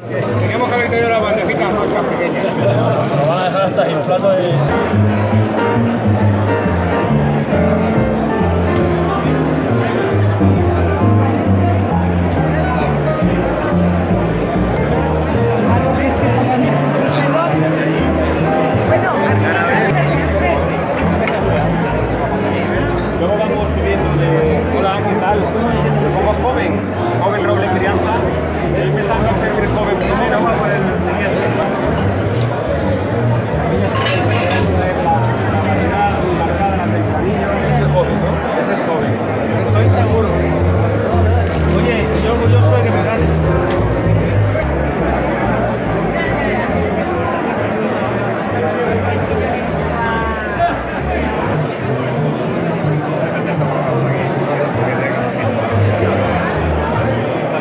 Teníamos que haber tenido la bandejita más pequeña. Nos van a dejar hasta inflados de...